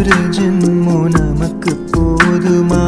ഒരു ജന്മോ നമുക്ക് പോതുമാ